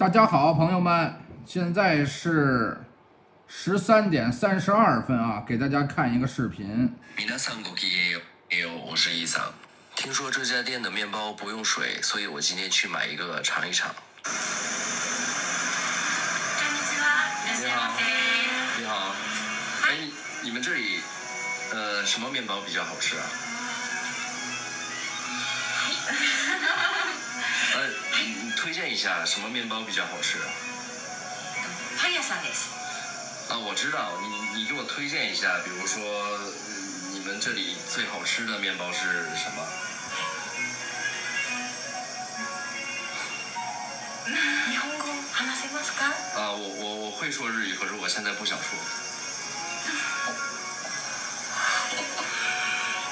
大家好，朋友们，现在是十三点三十二分啊，给大家看一个视频。米娜桑狗也有也有，我是伊桑。听说这家店的面包不用水，所以我今天去买一个尝一尝。你好，你好。哎，你你们这里呃什么面包比较好吃啊？呃，你你推荐一下什么面包比较好吃啊？パン屋さんです。啊，我知道，你你给我推荐一下，比如说呃你们这里最好吃的面包是什么？日本語話せますか？啊，我我我会说日语，可是我现在不想说。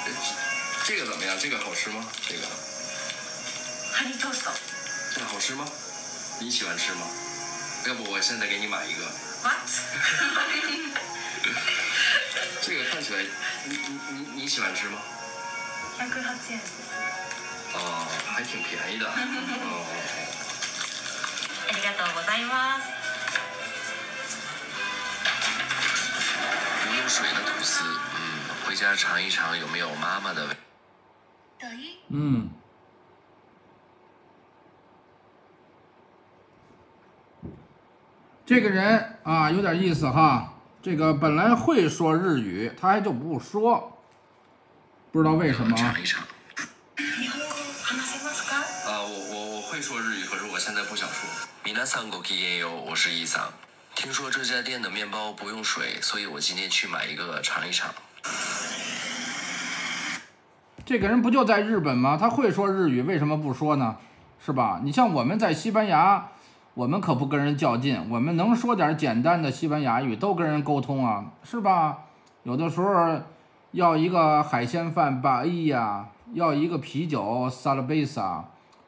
呃这个怎么样？这个好吃吗？这个ハニートースト。 这个好吃吗？你喜欢吃吗？要不我现在给你买一个。 What？这个看起来，你你你你喜欢吃吗？百八円です。哦，还挺便宜的。哦，ありがとうございます。不用水的吐司，嗯，回家尝一尝有没有妈妈的味。对。嗯， 这个人啊，有点意思哈。这个本来会说日语，他还就不说，不知道为什么啊。尝一尝。日本語話せますか？啊，我我我会说日语，可是我现在不想说。米娜桑狗也有，我是伊桑。听说这家店的面包不用水，所以我今天去买一个尝一尝。这个人不就在日本吗？他会说日语，为什么不说呢？是吧？你像我们在西班牙， 我们可不跟人较劲，我们能说点简单的西班牙语，都跟人沟通啊，是吧？有的时候要一个海鲜饭巴伊呀，要一个啤酒萨拉贝萨，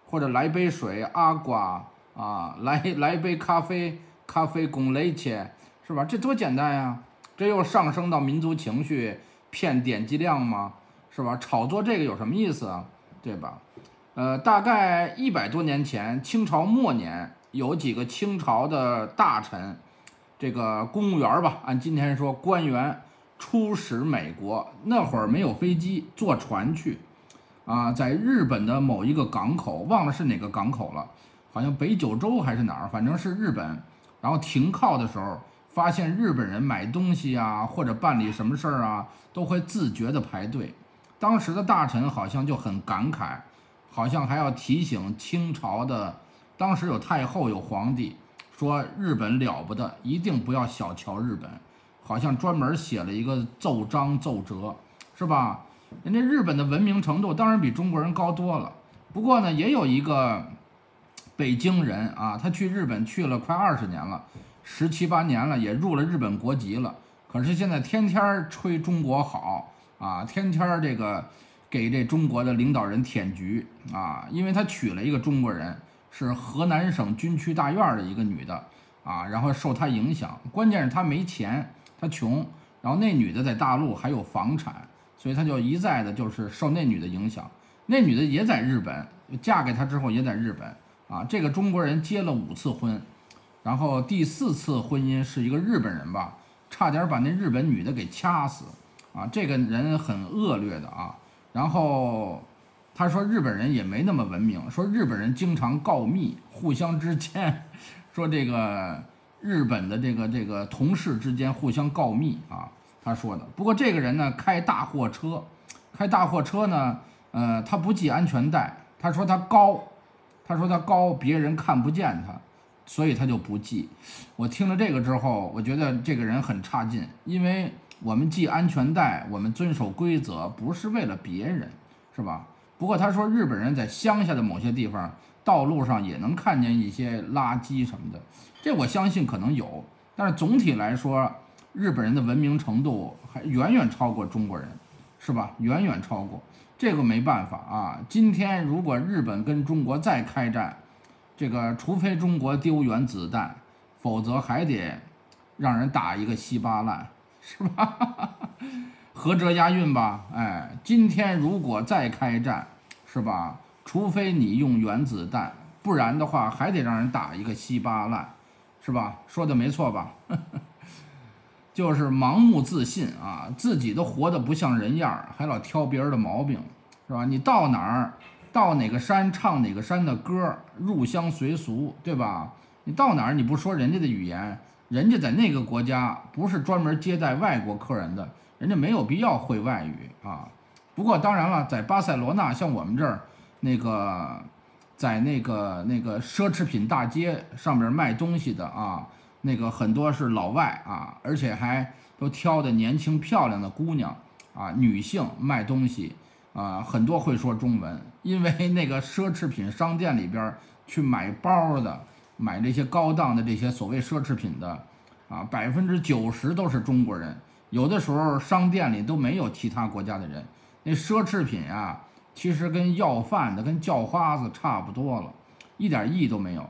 或者来杯水阿瓜啊，来来杯咖啡咖啡贡雷切，是吧？这多简单呀！这又上升到民族情绪，骗点击量吗？是吧？炒作这个有什么意思啊？对吧？呃，大概一百多年前，清朝末年，有几个清朝的大臣，这个公务员吧，按今天说官员，出使美国。那会儿没有飞机，坐船去，啊，在日本的某一个港口，忘了是哪个港口了，好像北九州还是哪儿，反正是日本。然后停靠的时候，发现日本人买东西啊，或者办理什么事儿啊，都会自觉的排队。当时的大臣好像就很感慨，好像还要提醒清朝的，当时有太后有皇帝，说日本了不得，一定不要小瞧日本，好像专门写了一个奏章奏折，是吧？人家日本的文明程度当然比中国人高多了，不过呢，也有一个北京人啊，他去日本去了快二十年了，十七八年了，也入了日本国籍了，可是现在天天吹中国好。啊，天天这个给这中国的领导人舔菊啊，因为他娶了一个中国人，是河南省军区大院的一个女的啊，然后受他影响，关键是他没钱，他穷，然后那女的在大陆还有房产，所以他就一再的就是受那女的影响，那女的也在日本，嫁给他之后也在日本啊，这个中国人结了五次婚，然后第四次婚姻是一个日本人吧，差点把那日本女的给掐死。啊，这个人很恶劣的啊。然后他说日本人也没那么文明，说日本人经常告密，互相之间说这个日本的这个这个同事之间互相告密啊。他说的。不过这个人呢，开大货车，开大货车呢，呃，他不系安全带。他说他高，他说他高，别人看不见他，所以他就不系。我听了这个之后，我觉得这个人很差劲，因为。我们系安全带，我们遵守规则，不是为了别人，是吧？不过他说日本人在乡下的某些地方，道路上也能看见一些垃圾什么的，这我相信可能有。但是总体来说，日本人的文明程度还远远超过中国人，是吧？远远超过，这个没办法啊。今天如果日本跟中国再开战，这个除非中国丢原子弹，否则还得让人打一个稀巴烂。是吧？合辙押韵吧？哎，今天如果再开战，是吧？除非你用原子弹，不然的话还得让人打一个稀巴烂，是吧？说的没错吧？就是盲目自信啊，自己都活得不像人样儿，还老挑别人的毛病，是吧？你到哪儿，到哪个山唱哪个山的歌，入乡随俗，对吧？你到哪儿你不说人家的语言，人家在那个国家不是专门接待外国客人的，人家没有必要会外语啊。不过当然了，在巴塞罗那，像我们这儿那个，在那个那个奢侈品大街上面卖东西的啊。那个很多是老外啊，而且还都挑的年轻漂亮的姑娘啊，女性卖东西啊，很多会说中文。因为那个奢侈品商店里边去买包的，买这些高档的这些所谓奢侈品的啊，百分之九十都是中国人。有的时候商店里都没有其他国家的人。那奢侈品啊，其实跟要饭的、跟叫花子差不多了，一点意义都没有。